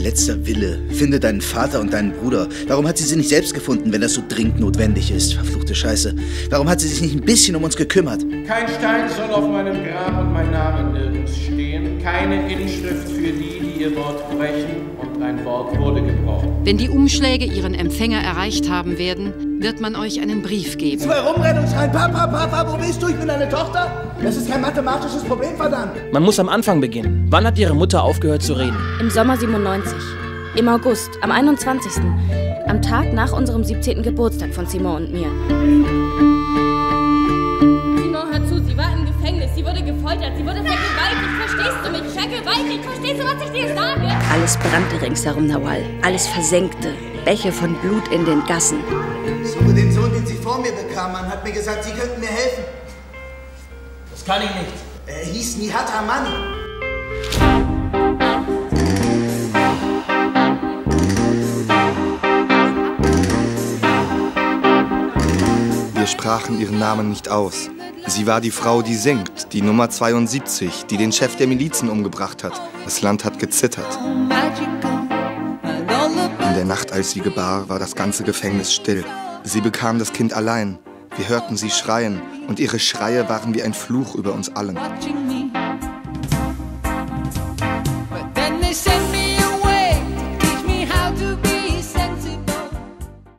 letzter Wille. Finde deinen Vater und deinen Bruder. Warum hat sie sie nicht selbst gefunden, wenn das so dringend notwendig ist? Verfluchte Scheiße. Warum hat sie sich nicht ein bisschen um uns gekümmert? Kein Stein soll auf meinem Grab und mein Name nirgends stehen. Keine Inschrift für die, die ihr Wort brechen. Und ein Wort wurde gebrochen. Wenn die Umschläge ihren Empfänger erreicht haben werden, wird man euch einen Brief geben. Zwei rumrennen und schreien, Papa, Papa, wo bist du? Ich bin deine Tochter. Das ist kein mathematisches Problem, verdammt. Man muss am Anfang beginnen. Wann hat Ihre Mutter aufgehört zu reden? Im Sommer 97. Im August, am 21. Am Tag nach unserem 17. Geburtstag von Simon und mir. Simon, hör zu, sie war im Gefängnis, sie wurde gefoltert, sie wurde mich? Vergewaltigt, verstehst du, was ich dir sage? Alles brannte ringsherum, Nawal. Alles versenkte. Bäche von Blut in den Gassen. Suche den Sohn, den Sie vor mir bekam. Man hat mir gesagt, Sie könnten mir helfen. Das kann ich nicht. Er hieß Nihat Amani. Wir sprachen ihren Namen nicht aus. Sie war die Frau, die singt, die Nummer 72, die den Chef der Milizen umgebracht hat. Das Land hat gezittert. In der Nacht, als sie gebar, war das ganze Gefängnis still. Sie bekam das Kind allein. Wir hörten sie schreien und ihre Schreie waren wie ein Fluch über uns allen.